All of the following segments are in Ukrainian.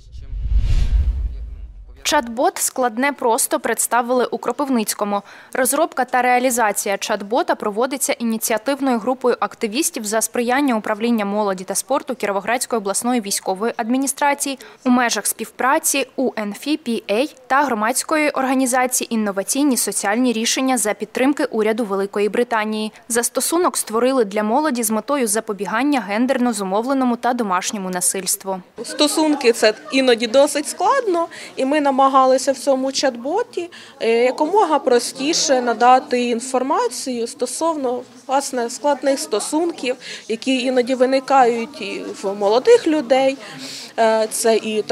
з чим. Чат-бот складне просто представили у Кропивницькому. Розробка та реалізація чат-бота проводиться ініціативною групою активістів за сприяння управління молоді та спорту Кіровоградської обласної військової адміністрації у межах співпраці UNFPA та громадської організації інноваційні соціальні рішення за підтримки уряду Великої Британії. Застосунок створили для молоді з метою запобігання гендерно зумовленому та домашньому насильству. Стосунки це іноді досить складно, і ми намагалися в цьому чат-боті е, якомога простіше надати інформацію стосовно власне складних стосунків, які іноді виникають і в молодих людей. Е, Це і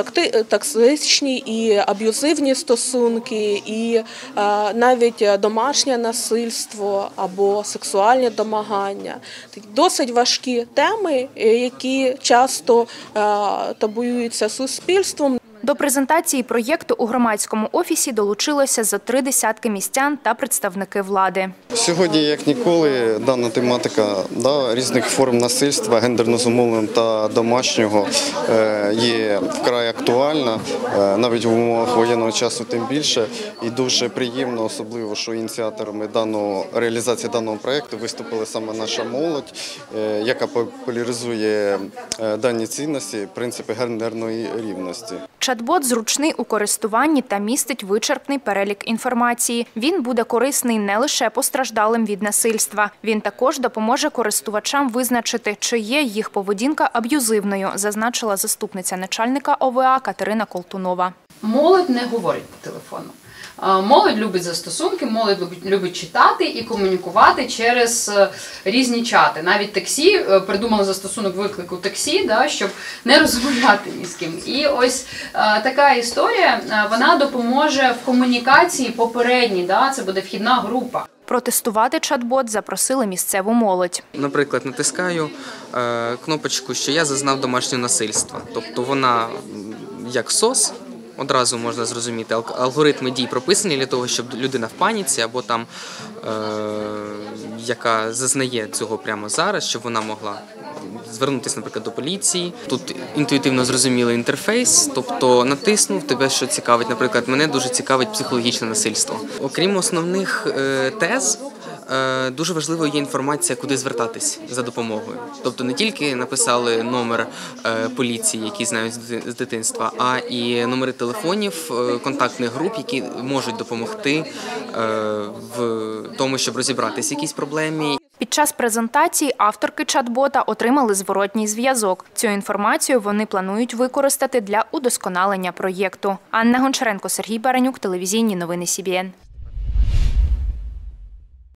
токсичні, і аб'юзивні стосунки, і е, навіть домашнє насильство або сексуальні домагання. Досить важкі теми, які часто табуюються суспільством. До презентації проєкту у громадському офісі долучилося за три десятки містян та представники влади. Сьогодні, як ніколи, дана тематика да, різних форм насильства, гендерно зумовленого та домашнього е, є вкрай актуальна, е, навіть в умовах воєнного часу тим більше. І дуже приємно, особливо, що ініціаторами даного реалізації даного проєкту виступила саме наша молодь, е, яка популяризує дані цінності, принципи гендерної рівності. Чат-бот зручний у користуванні та містить вичерпний перелік інформації. Він буде корисний не лише постраждалим від насильства. Він також допоможе користувачам визначити, чи є їх поведінка аб'юзивною, зазначила заступниця начальника ОВА Катерина Колтунова. Молодь не говорить по телефону. Молодь любить застосунки, молодь любить, читати і комунікувати через е, різні чати. Навіть таксі е, придумали застосунок виклику таксі, да, щоб не розмовляти ні з ким. І ось е, така історія вона допоможе в комунікації попередній. Да, це буде вхідна група. Протестувати чат-бот запросили місцеву молодь. Наприклад, натискаю е, кнопочку, що я зазнав домашнього насильства. Тобто вона як СОС. Одразу можна зрозуміти Ал- алгоритми дій прописані для того, щоб людина в паніці або там, е, яка зазнає цього прямо зараз, щоб вона могла звернутися, наприклад, до поліції. Тут інтуїтивно зрозумілий інтерфейс, тобто натиснув тебе, що цікавить. Наприклад, мене дуже цікавить психологічне насильство. Окрім основних е, тез. Е, Дуже важливою є інформація, куди звертатись за допомогою. Тобто не тільки написали номер е, поліції, які знають з дитинства, а і номери телефонів контактних груп, які можуть допомогти в тому, щоб якійсь проблемі Під час презентації авторки чат-бота отримали зворотній зв'язок. Цю інформацію вони планують використати для удосконалення проєкту. Анна Гончаренко, Сергій Баранюк, телевізійні новини СІБІН.